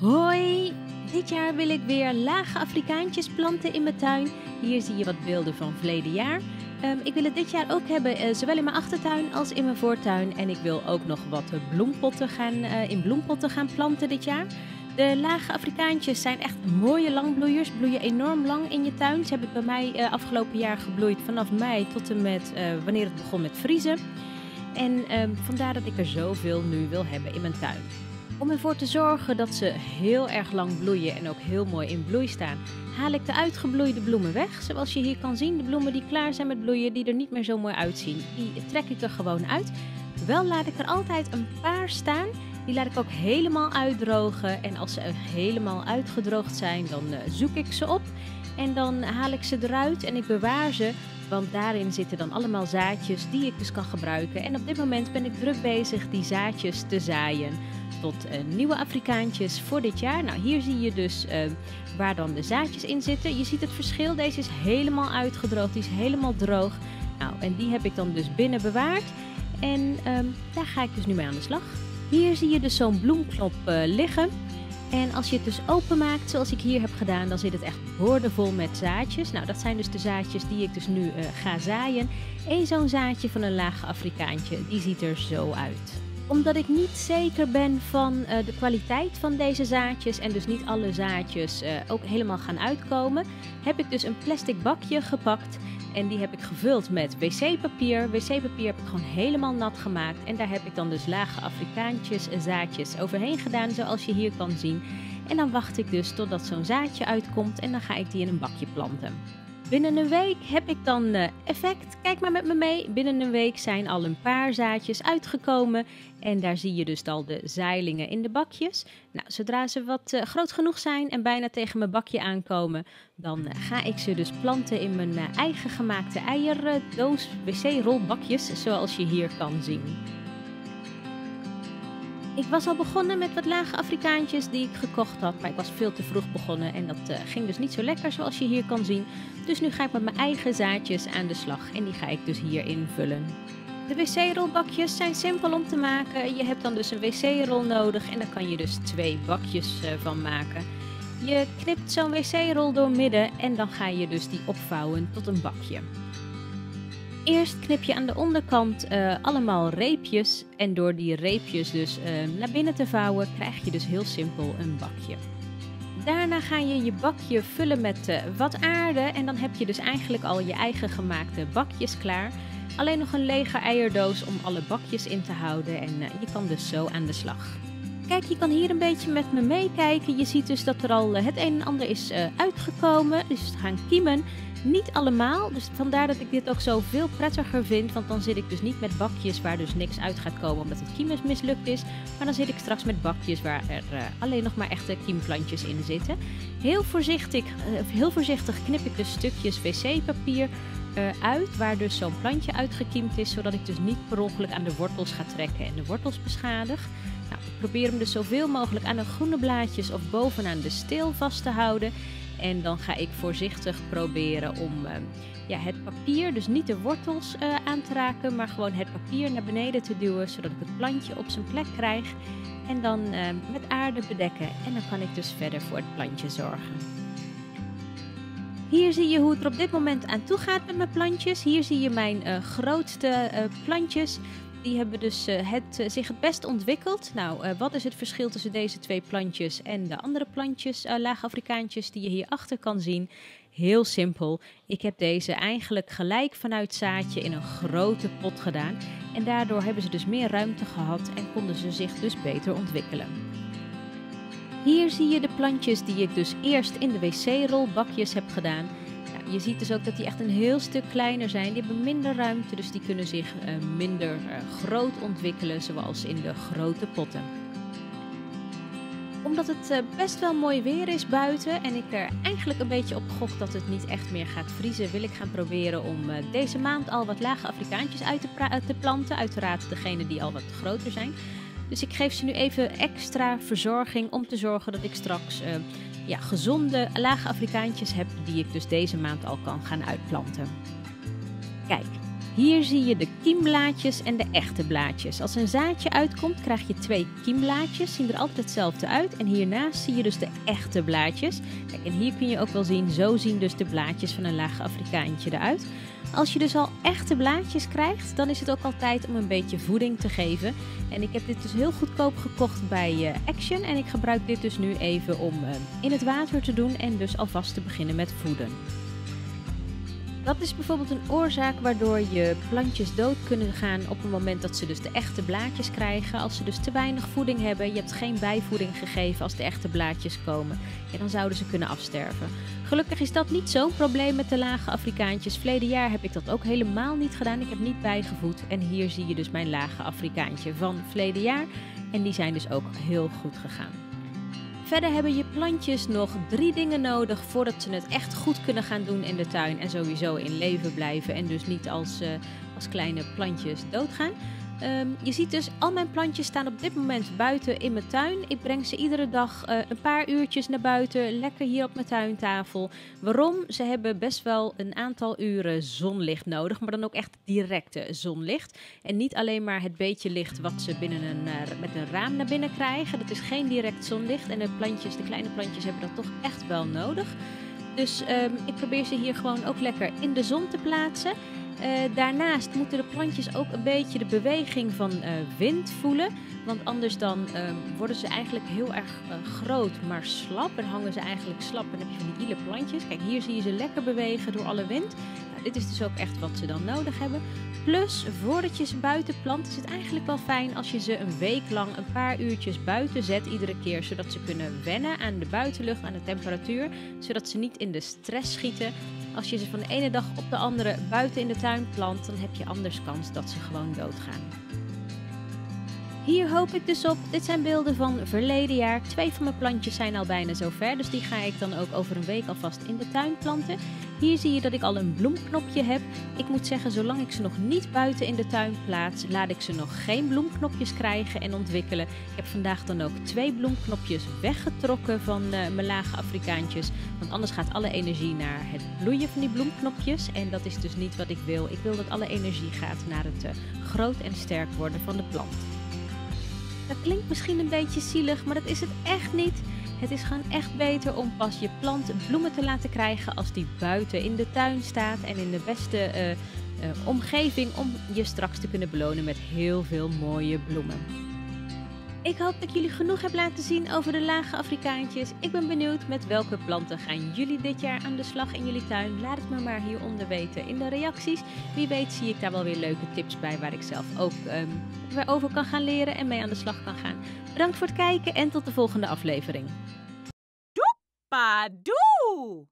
Hoi! Dit jaar wil ik weer lage Afrikaantjes planten in mijn tuin. Hier zie je wat beelden van verleden jaar. Ehm, ik wil het dit jaar ook hebben, eh, zowel in mijn achtertuin als in mijn voortuin. En ik wil ook nog wat bloempotten gaan, eh, in bloempotten gaan planten dit jaar. De lage Afrikaantjes zijn echt mooie langbloeiers, bloeien enorm lang in je tuin. Ze hebben bij mij uh, afgelopen jaar gebloeid vanaf mei tot en met wanneer het begon met vriezen. En ehm, vandaar dat ik er zoveel nu wil hebben in mijn tuin. Om ervoor te zorgen dat ze heel erg lang bloeien en ook heel mooi in bloei staan, haal ik de uitgebloeide bloemen weg. Zoals je hier kan zien, de bloemen die klaar zijn met bloeien, die er niet meer zo mooi uitzien, die trek ik er gewoon uit. Wel laat ik er altijd een paar staan. Die laat ik ook helemaal uitdrogen. En als ze helemaal uitgedroogd zijn, dan eh, zoek ik ze op. En dan haal ik ze eruit en ik bewaar ze. Want daarin zitten dan allemaal zaadjes die ik dus kan gebruiken. En op dit moment ben ik druk bezig die zaadjes te zaaien tot uh, nieuwe Afrikaantjes voor dit jaar. Nou, hier zie je dus uh, waar dan de zaadjes in zitten. Je ziet het verschil. Deze is helemaal uitgedroogd. Die is helemaal droog. Nou, en die heb ik dan dus binnen bewaard. En um, daar ga ik dus nu mee aan de slag. Hier zie je dus zo'n bloemknop uh, liggen. En als je het dus openmaakt, zoals ik hier heb gedaan, dan zit het echt boordevol met zaadjes. Nou, dat zijn dus de zaadjes die ik dus nu ga zaaien. Eén zo'n zaadje van een laag Afrikaantje, die ziet er zo uit omdat ik niet zeker ben van uh, de kwaliteit van deze zaadjes en dus niet alle zaadjes uh, ook helemaal gaan uitkomen, heb ik dus een plastic bakje gepakt en die heb ik gevuld met wc-papier. Wc-papier heb ik gewoon helemaal nat gemaakt en daar heb ik dan dus lage Afrikaantjes en zaadjes overheen gedaan, zoals je hier kan zien. En dan wacht ik dus totdat zo'n zaadje uitkomt en dan ga ik die in een bakje planten. Binnen een week heb ik dan uh, effect. Kijk maar met me mee. Binnen een week zijn al een paar zaadjes uitgekomen. En daar zie je dus al de zeilingen in de bakjes. Nou, zodra ze wat uh, groot genoeg zijn en bijna tegen mijn bakje aankomen, dan uh, ga ik ze dus planten in mijn eigen gemaakte eierdoos wc-rolbakjes, zoals je hier kan zien. Ik was al begonnen met wat lage Afrikaantjes die ik gekocht had, maar ik was veel te vroeg begonnen en dat uh, ging dus niet zo lekker zoals je hier kan zien. Dus nu ga ik met mijn eigen zaadjes aan de slag en die ga ik dus hier invullen. De wc-rolbakjes zijn simpel om te maken. Je hebt dan dus een wc-rol nodig en daar kan je dus twee bakjes uh, van maken. Je knipt zo'n wc-rol door midden en dan ga je dus die opvouwen tot een bakje. Eerst knip je aan de onderkant uh, allemaal reepjes en door die reepjes dus uh, naar binnen te vouwen krijg je dus heel simpel een bakje. Daarna ga je je bakje vullen met uh, wat aarde en dan heb je dus eigenlijk al je eigen gemaakte bakjes klaar. Alleen nog een lege eierdoos om alle bakjes in te houden en je kan dus zo aan de slag. Kijk, je kan hier een beetje met me meekijken. Je ziet dus dat er al het een en ander is uitgekomen, dus het gaan kiemen. Niet allemaal, dus vandaar dat ik dit ook zo veel prettiger vind. Want dan zit ik dus niet met bakjes waar dus niks uit gaat komen omdat het kiemes mislukt is. Maar dan zit ik straks met bakjes waar er uh, alleen nog maar echte kiemplantjes in zitten. Heel voorzichtig, heel voorzichtig knip ik dus stukjes wc-papier uit waar dus zo'n plantje uitgekiemd is. Zodat ik dus niet per ongeluk aan de wortels ga trekken en de wortels beschadig. Nou, ik probeer hem dus zoveel mogelijk aan de groene blaadjes of bovenaan de steel vast te houden. En dan ga ik voorzichtig proberen om uh, ja, het papier, dus niet de wortels uh, aan te raken, maar gewoon het papier naar beneden te duwen, zodat ik het plantje op zijn plek krijg. En dan uh, met aarde bedekken. En dan kan ik dus verder voor het plantje zorgen. Hier zie je hoe het er op dit moment aan toe gaat met mijn plantjes. Hier zie je mijn grootste plantjes die hebben dus uh, het, uh, zich het best ontwikkeld. Nou, uh, wat is het verschil tussen deze twee plantjes en de andere plantjes, laag Afrikaantjes, die je hierachter kan zien? Heel simpel. Ik heb deze eigenlijk gelijk vanuit zaadje in een grote pot gedaan. En daardoor hebben ze dus meer ruimte gehad en konden ze zich dus beter ontwikkelen. Hier zie je de plantjes die ik dus eerst in de wc-rolbakjes heb gedaan je ziet dus ook dat die echt een heel stuk kleiner zijn. Die hebben minder ruimte, dus die kunnen zich uh, minder uh, groot ontwikkelen, zoals in de grote potten. Omdat het uh, best wel mooi weer is buiten en ik er eigenlijk een beetje op gok dat het niet echt meer gaat vriezen, wil ik gaan proberen om deze maand al wat lage Afrikaantjes uit te, te planten. Uiteraard degene die al wat groter zijn. Dus ik geef ze nu even extra verzorging om te zorgen dat ik straks ja, gezonde lage Afrikaantjes heb die ik dus deze maand al kan gaan uitplanten. Kijk, Hier zie je de kiemblaadjes en de echte blaadjes. Als een zaadje uitkomt, krijg je twee kiemblaadjes. Zien er altijd hetzelfde uit. En hiernaast zie je dus de echte blaadjes. Kijk, en hier kun je ook wel zien, zo zien dus de blaadjes van een laag Afrikaantje eruit. Als je dus al echte blaadjes krijgt, dan is het ook al tijd om een beetje voeding te geven. En ik heb dit dus heel goedkoop gekocht bij uh, Action. En ik gebruik dit dus nu even om uh, in het water te doen en dus alvast te beginnen met voeden. Dat is bijvoorbeeld een oorzaak waardoor je plantjes dood kunnen gaan op het moment dat ze dus de echte blaadjes krijgen. Als ze dus te weinig voeding hebben, je hebt geen bijvoeding gegeven als de echte blaadjes komen, ja, dan zouden ze kunnen afsterven. Gelukkig is dat niet zo'n probleem met de lage Afrikaantjes. Verleden jaar heb ik dat ook helemaal niet gedaan. Ik heb niet bijgevoed. En hier zie je dus mijn lage Afrikaantje van verleden jaar. En die zijn dus ook heel goed gegaan. Verder hebben je plantjes nog drie dingen nodig voordat ze het echt goed kunnen gaan doen in de tuin en sowieso in leven blijven en dus niet als, uh, als kleine plantjes doodgaan. Um, je ziet dus, al mijn plantjes staan op dit moment buiten in mijn tuin. Ik breng ze iedere dag uh, een paar uurtjes naar buiten, lekker hier op mijn tuintafel. Waarom? Ze hebben best wel een aantal uren zonlicht nodig, maar dan ook echt directe zonlicht. En niet alleen maar het beetje licht wat ze binnen uh, met een raam naar binnen krijgen. Dat is geen direct zonlicht en de plantjes, de kleine plantjes hebben dat toch echt wel nodig. Dus um, ik probeer ze hier gewoon ook lekker in de zon te plaatsen. Uh, daarnaast moeten de plantjes ook een beetje de beweging van uh, wind voelen. Want anders dan uh, worden ze eigenlijk heel erg uh, groot, maar slap. En hangen ze eigenlijk slap. En heb je van die ile plantjes. Kijk, hier zie je ze lekker bewegen door alle wind. Nou, dit is dus ook echt wat ze dan nodig hebben. Plus, voordat je ze buiten plant, is het eigenlijk wel fijn als je ze een week lang een paar uurtjes buiten zet. Iedere keer, zodat ze kunnen wennen aan de buitenlucht, aan de temperatuur. Zodat ze niet in de stress schieten. Als je ze van de ene dag op de andere buiten in de tuin plant, dan heb je anders kans dat ze gewoon doodgaan. Hier hoop ik dus op. Dit zijn beelden van verleden jaar. Twee van mijn plantjes zijn al bijna zover, dus die ga ik dan ook over een week alvast in de tuin planten. Hier zie je dat ik al een bloemknopje heb. Ik moet zeggen, zolang ik ze nog niet buiten in de tuin plaats, laat ik ze nog geen bloemknopjes krijgen en ontwikkelen. Ik heb vandaag dan ook twee bloemknopjes weggetrokken van uh, mijn lage Afrikaantjes. Want anders gaat alle energie naar het bloeien van die bloemknopjes. En dat is dus niet wat ik wil. Ik wil dat alle energie gaat naar het uh, groot en sterk worden van de plant. Dat klinkt misschien een beetje zielig, maar dat is het echt niet. Het is gewoon echt beter om pas je plant bloemen te laten krijgen als die buiten in de tuin staat en in de beste uh, uh, omgeving om je straks te kunnen belonen met heel veel mooie bloemen. Ik hoop dat ik jullie genoeg heb laten zien over de lage Afrikaantjes. Ik ben benieuwd met welke planten gaan jullie dit jaar aan de slag in jullie tuin. Laat het me maar hieronder weten in de reacties. Wie weet zie ik daar wel weer leuke tips bij waar ik zelf ook um, over kan gaan leren en mee aan de slag kan gaan. Bedankt voor het kijken en tot de volgende aflevering. Doepa doe!